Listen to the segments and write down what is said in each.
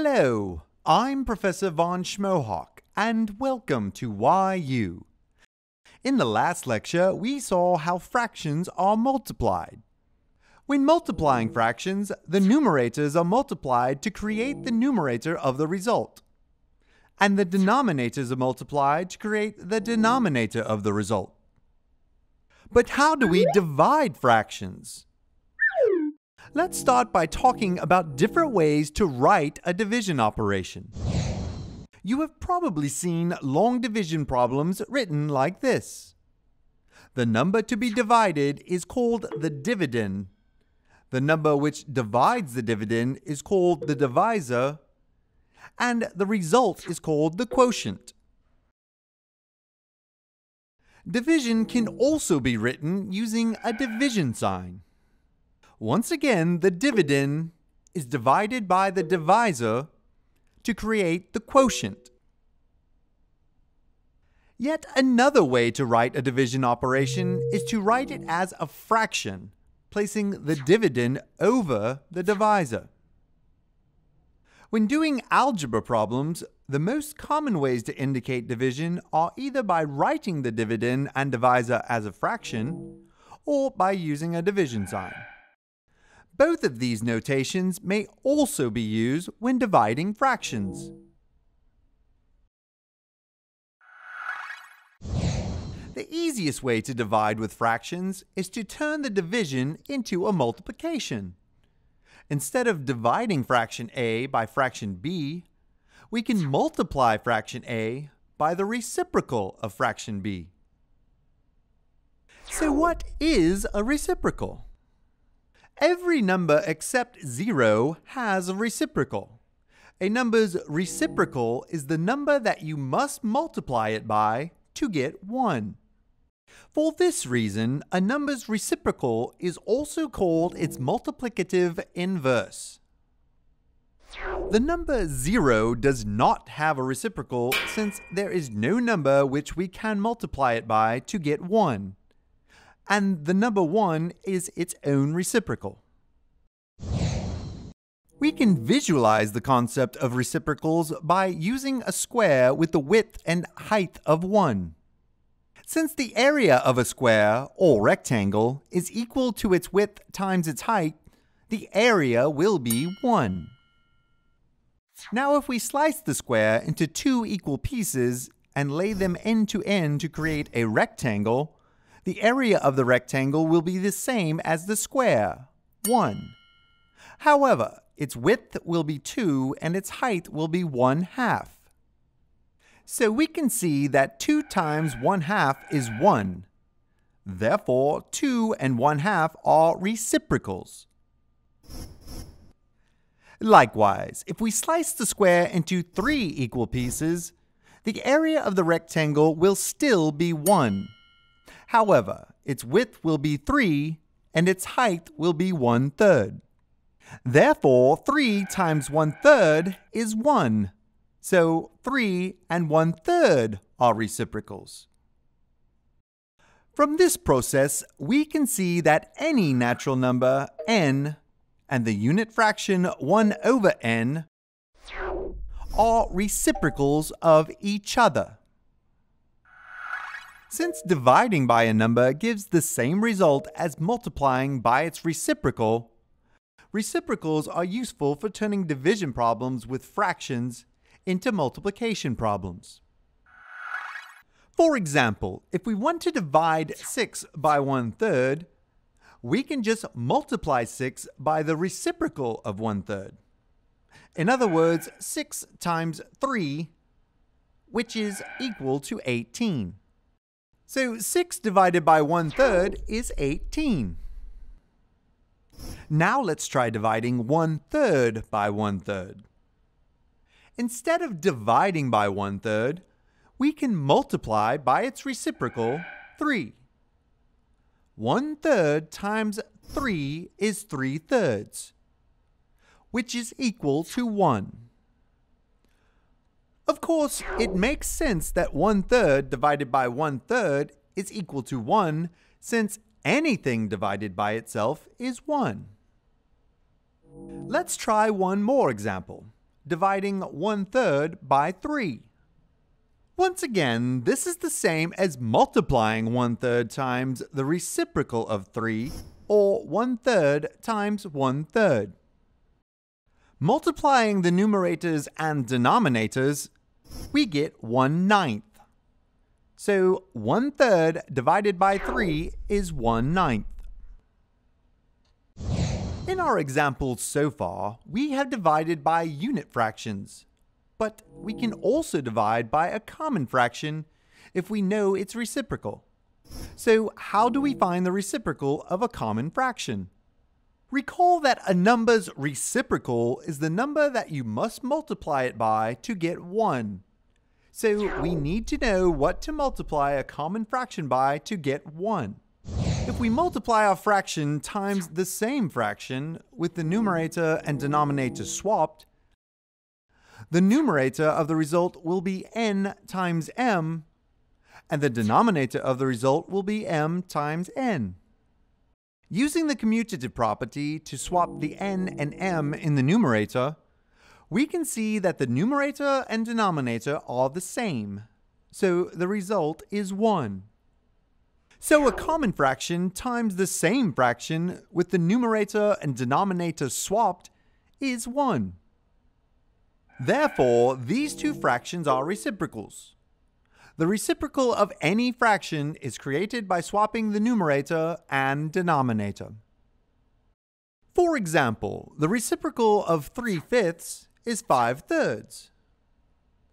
Hello, I'm Professor Von Schmohawk, and welcome to You. In the last lecture, we saw how fractions are multiplied. When multiplying fractions, the numerators are multiplied to create the numerator of the result. And the denominators are multiplied to create the denominator of the result. But how do we divide fractions? Let's start by talking about different ways to write a division operation. You have probably seen long division problems written like this. The number to be divided is called the dividend. The number which divides the dividend is called the divisor. And the result is called the quotient. Division can also be written using a division sign. Once again, the dividend is divided by the divisor to create the quotient. Yet another way to write a division operation is to write it as a fraction, placing the dividend over the divisor. When doing algebra problems, the most common ways to indicate division are either by writing the dividend and divisor as a fraction, or by using a division sign. Both of these notations may also be used when dividing fractions. The easiest way to divide with fractions is to turn the division into a multiplication. Instead of dividing fraction a by fraction b, we can multiply fraction a by the reciprocal of fraction b. So what is a reciprocal? Every number except 0 has a reciprocal. A number's reciprocal is the number that you must multiply it by to get 1. For this reason, a number's reciprocal is also called its multiplicative inverse. The number 0 does not have a reciprocal since there is no number which we can multiply it by to get 1 and the number 1 is its own reciprocal. We can visualize the concept of reciprocals by using a square with the width and height of 1. Since the area of a square, or rectangle, is equal to its width times its height, the area will be 1. Now if we slice the square into two equal pieces and lay them end to end to create a rectangle, the area of the rectangle will be the same as the square, 1. However, its width will be 2 and its height will be 1 half. So we can see that 2 times 1 half is 1. Therefore, 2 and 1 half are reciprocals. Likewise, if we slice the square into three equal pieces, the area of the rectangle will still be 1. However, its width will be 3 and its height will be 1 third. Therefore, 3 times 1 third is 1. So 3 and 1 third are reciprocals. From this process, we can see that any natural number n and the unit fraction 1 over n are reciprocals of each other. Since dividing by a number gives the same result as multiplying by its reciprocal, reciprocals are useful for turning division problems with fractions into multiplication problems. For example, if we want to divide 6 by 1 third, we can just multiply 6 by the reciprocal of 1 third. In other words, 6 times 3, which is equal to 18. So 6 divided by 1 third is 18. Now let's try dividing 1 third by 1 third. Instead of dividing by 1 third, we can multiply by its reciprocal, 3. 1 third times 3 is 3 thirds, which is equal to 1. Of course, it makes sense that one third divided by one third is equal to 1, since anything divided by itself is 1. Let's try one more example. dividing 1 third by 3. Once again, this is the same as multiplying 1 third times the reciprocal of 3, or 1 third times 1 third. Multiplying the numerators and denominators, we get 1 ninth. So 1 third divided by 3 is 1 ninth. In our examples so far, we have divided by unit fractions, but we can also divide by a common fraction if we know its reciprocal. So how do we find the reciprocal of a common fraction? Recall that a number's reciprocal is the number that you must multiply it by to get 1. So we need to know what to multiply a common fraction by to get 1. If we multiply our fraction times the same fraction with the numerator and denominator swapped, the numerator of the result will be n times m, and the denominator of the result will be m times n. Using the commutative property to swap the n and m in the numerator, we can see that the numerator and denominator are the same, so the result is 1. So a common fraction times the same fraction with the numerator and denominator swapped is 1. Therefore, these two fractions are reciprocals. The reciprocal of any fraction is created by swapping the numerator and denominator. For example, the reciprocal of 3 fifths is 5 thirds.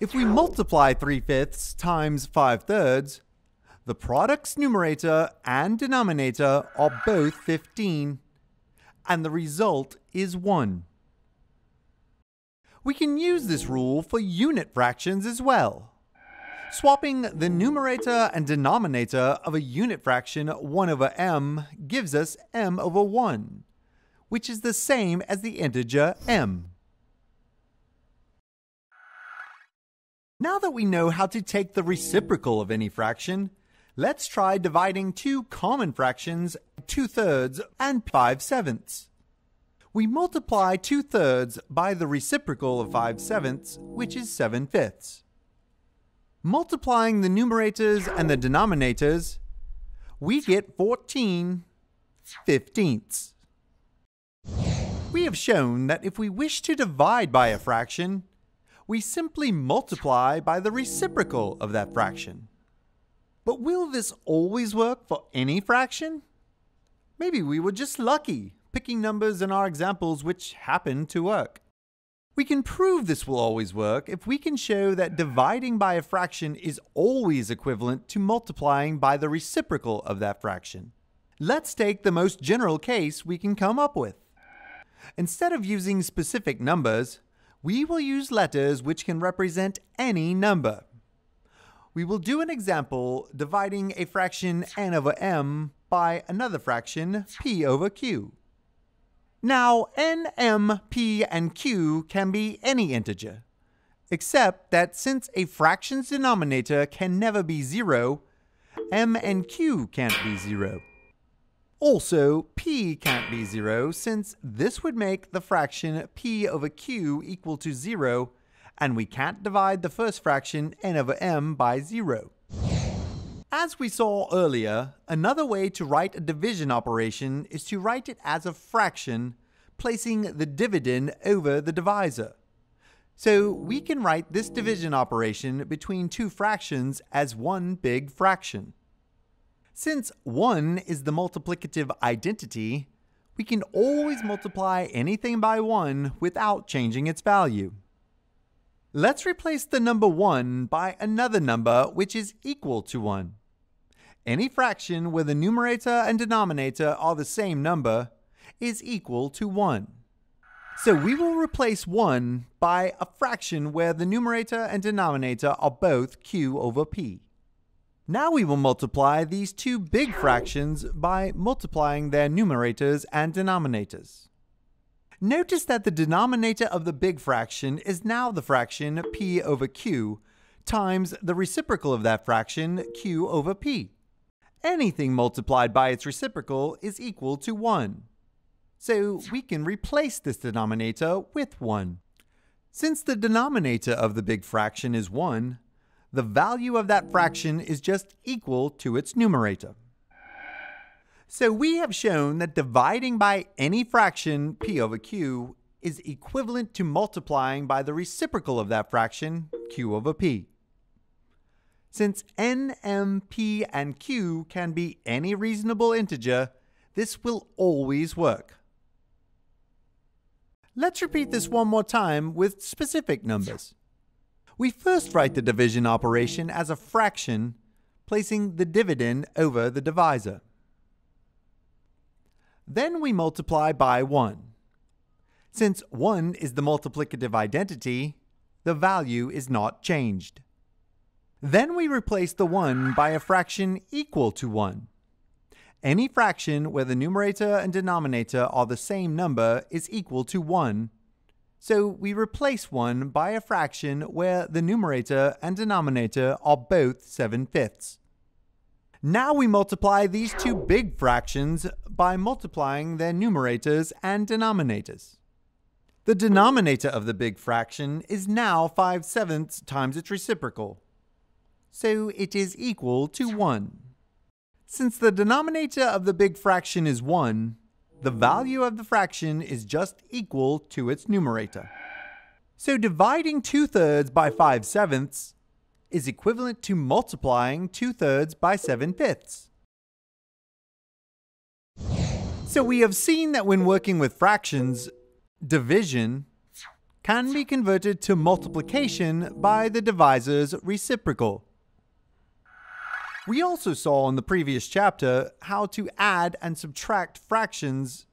If we multiply 3 fifths times 5 thirds, the product's numerator and denominator are both 15, and the result is 1. We can use this rule for unit fractions as well. Swapping the numerator and denominator of a unit fraction 1 over m gives us m over 1, which is the same as the integer m. Now that we know how to take the reciprocal of any fraction, let's try dividing two common fractions, 2 thirds and 5 sevenths. We multiply 2 thirds by the reciprocal of 5 sevenths, which is 7 fifths. Multiplying the numerators and the denominators, we get 14 fifteenths. We have shown that if we wish to divide by a fraction, we simply multiply by the reciprocal of that fraction. But will this always work for any fraction? Maybe we were just lucky, picking numbers in our examples which happened to work. We can prove this will always work if we can show that dividing by a fraction is always equivalent to multiplying by the reciprocal of that fraction. Let's take the most general case we can come up with. Instead of using specific numbers, we will use letters which can represent any number. We will do an example dividing a fraction n over m by another fraction p over q. Now, n, m, p, and q can be any integer, except that since a fraction's denominator can never be zero, m and q can't be zero. Also, p can't be 0 since this would make the fraction p over q equal to 0 and we can't divide the first fraction n over m by 0. As we saw earlier, another way to write a division operation is to write it as a fraction, placing the dividend over the divisor. So we can write this division operation between two fractions as one big fraction. Since 1 is the multiplicative identity, we can always multiply anything by 1 without changing its value. Let's replace the number 1 by another number which is equal to 1. Any fraction where the numerator and denominator are the same number is equal to 1. So we will replace 1 by a fraction where the numerator and denominator are both q over p. Now we will multiply these two big fractions by multiplying their numerators and denominators. Notice that the denominator of the big fraction is now the fraction p over q times the reciprocal of that fraction q over p. Anything multiplied by its reciprocal is equal to 1. So we can replace this denominator with 1. Since the denominator of the big fraction is 1, the value of that fraction is just equal to its numerator. So we have shown that dividing by any fraction p over q is equivalent to multiplying by the reciprocal of that fraction, q over p. Since n, m, p, and q can be any reasonable integer, this will always work. Let's repeat this one more time with specific numbers. We first write the division operation as a fraction, placing the dividend over the divisor. Then we multiply by 1. Since 1 is the multiplicative identity, the value is not changed. Then we replace the 1 by a fraction equal to 1. Any fraction where the numerator and denominator are the same number is equal to 1, so we replace 1 by a fraction where the numerator and denominator are both 7 fifths. Now we multiply these two big fractions by multiplying their numerators and denominators. The denominator of the big fraction is now 5 sevenths times its reciprocal, so it is equal to 1. Since the denominator of the big fraction is 1, the value of the fraction is just equal to its numerator. So dividing 2 thirds by 5 sevenths is equivalent to multiplying 2 thirds by 7 fifths. So we have seen that when working with fractions, division can be converted to multiplication by the divisor's reciprocal. We also saw in the previous chapter how to add and subtract fractions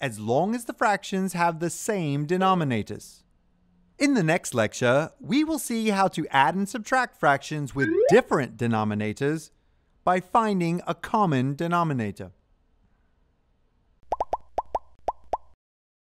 as long as the fractions have the same denominators. In the next lecture, we will see how to add and subtract fractions with different denominators by finding a common denominator.